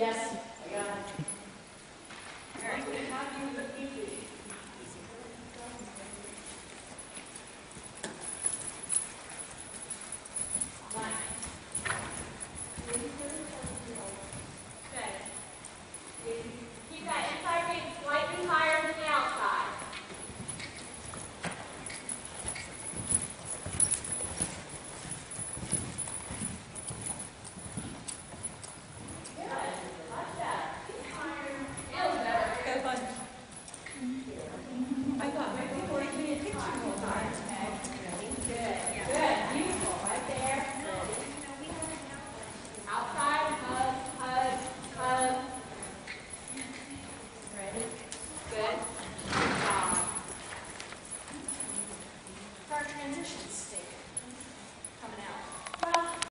Yes. Yeah. Okay. Keep that inside. compression stick coming out.